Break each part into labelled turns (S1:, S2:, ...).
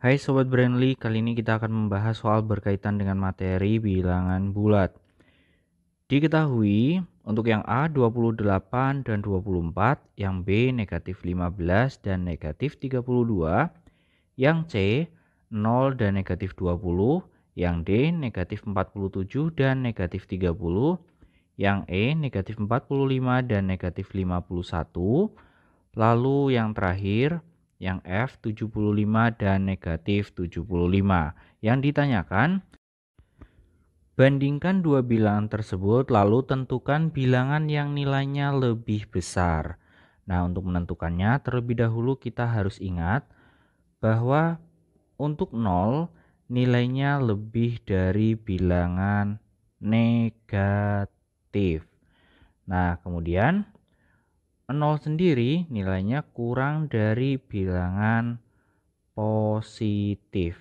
S1: Hai Sobat Brandly, kali ini kita akan membahas soal berkaitan dengan materi bilangan bulat. Diketahui untuk yang A 28 dan 24, yang B negatif 15 dan negatif 32, yang C 0 dan negatif 20, yang D negatif 47 dan negatif 30, yang E negatif 45 dan negatif 51, lalu yang terakhir yang F 75 dan negatif 75. Yang ditanyakan, bandingkan dua bilangan tersebut lalu tentukan bilangan yang nilainya lebih besar. Nah, untuk menentukannya terlebih dahulu kita harus ingat bahwa untuk 0 nilainya lebih dari bilangan negatif. Nah, kemudian 0 sendiri nilainya kurang dari bilangan positif.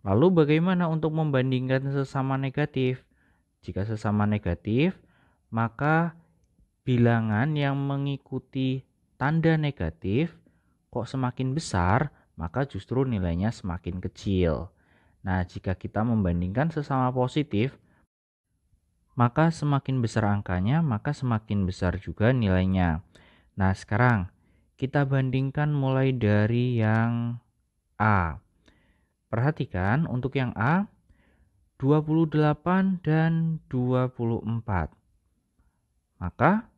S1: Lalu bagaimana untuk membandingkan sesama negatif? Jika sesama negatif, maka bilangan yang mengikuti tanda negatif kok semakin besar, maka justru nilainya semakin kecil. Nah, jika kita membandingkan sesama positif, maka semakin besar angkanya, maka semakin besar juga nilainya. Nah, sekarang kita bandingkan mulai dari yang A. Perhatikan untuk yang A 28 dan 24. Maka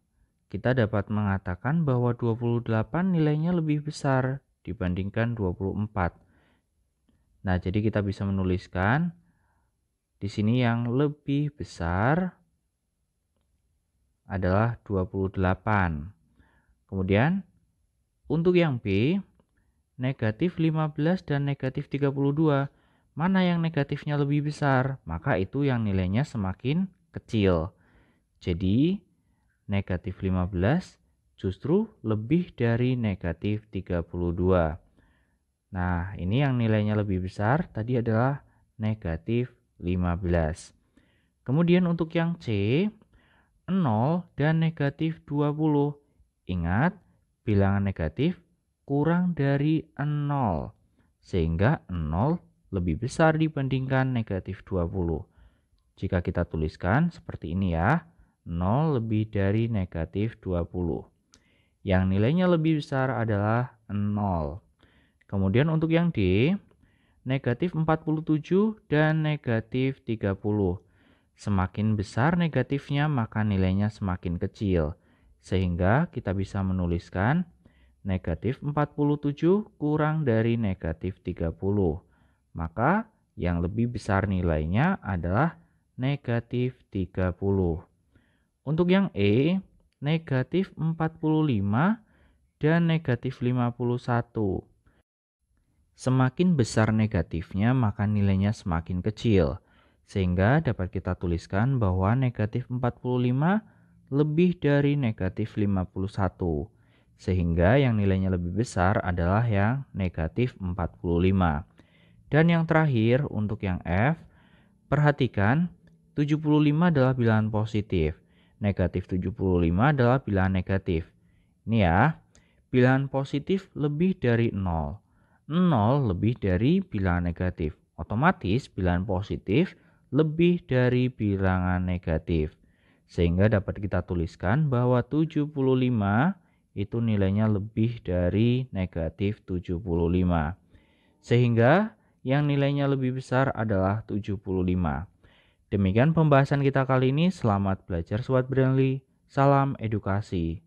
S1: kita dapat mengatakan bahwa 28 nilainya lebih besar dibandingkan 24. Nah, jadi kita bisa menuliskan di sini yang lebih besar adalah 28. Kemudian untuk yang B, negatif 15 dan negatif 32. Mana yang negatifnya lebih besar? Maka itu yang nilainya semakin kecil. Jadi negatif 15 justru lebih dari negatif 32. Nah, ini yang nilainya lebih besar tadi adalah negatif 15. Kemudian untuk yang C, 0 dan negatif 20. Ingat, bilangan negatif kurang dari 0. Sehingga 0 lebih besar dibandingkan negatif 20. Jika kita tuliskan seperti ini ya, 0 lebih dari negatif 20. Yang nilainya lebih besar adalah 0. Kemudian untuk yang D, negatif 47 dan negatif 30. Semakin besar negatifnya maka nilainya semakin kecil. Sehingga kita bisa menuliskan negatif 47 kurang dari negatif 30. Maka yang lebih besar nilainya adalah negatif 30. Untuk yang E, negatif 45 dan negatif 51. Semakin besar negatifnya, maka nilainya semakin kecil. Sehingga dapat kita tuliskan bahwa negatif 45 lebih dari negatif 51. Sehingga yang nilainya lebih besar adalah yang negatif 45. Dan yang terakhir untuk yang F, perhatikan 75 adalah bilangan positif. Negatif 75 adalah bilangan negatif. Ini ya, bilangan positif lebih dari 0. 0 lebih dari bilangan negatif. Otomatis bilangan positif lebih dari bilangan negatif. Sehingga dapat kita tuliskan bahwa 75 itu nilainya lebih dari negatif 75. Sehingga yang nilainya lebih besar adalah 75. Demikian pembahasan kita kali ini. Selamat belajar Sobat Brandly. Salam edukasi.